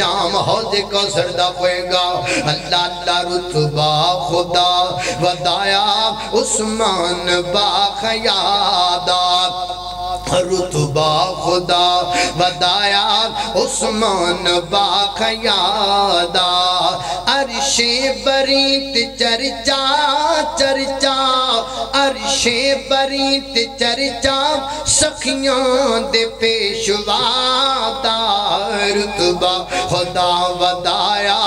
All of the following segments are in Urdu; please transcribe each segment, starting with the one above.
شام حوض کو سردہ پوئے گا۔ اللہ اللہ رتبہ خدا، ودایا عثمان با خیادات رتبہ خدا، ودایا عثمان با خیادا عرش بریت چرچا چرچا۔ عرش بریت چرچا، سخیاں دے پیشوادا رتبہ خدا ودایا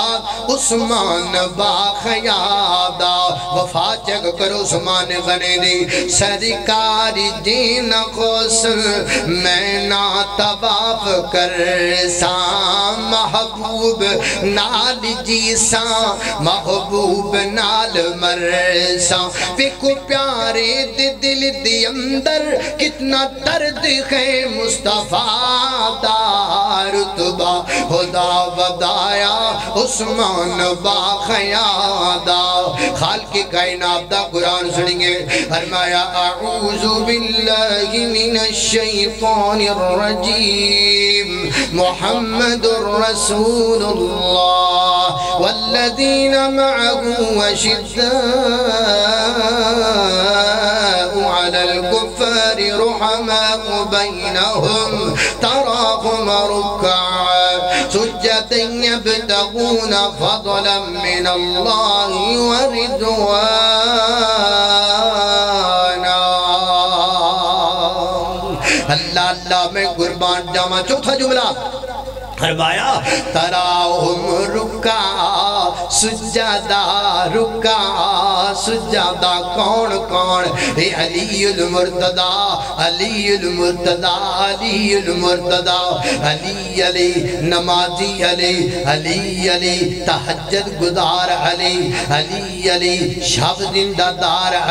عثمان با خیادا وفا چک کر عثمان غنے دی۔ سرکاری جین خوص میں نا تباف کر سا۔ محبوب نال جی سا، محبوب نال مر سا۔ فکو پیارے دی دل دی اندر، کتنا درد ہے مصطفیٰ دا۔ رتبہ خدا ودایا، عثمان با خیادا خالق کائنات دا قرآن سنیں گے فرمایا اعوذ باللہ من الشیطان الرجیم۔ محمد رسول اللہ۔ والذین معه وشداء على الكفار رحماء بينهم تراهم ركعا يبتغون فضلا من الله ورضوانا اللہ اللہ میں قربان جامع چوتھا جملہ فرمایا تراؤہم رکا سجادہ رکا سجادہ کون کون اے علی المرتدہ علی المرتدہ علی المرتدہ علی علی نمازی علی علی علی تحجد گدار علی علی علی شب زندہ دار علی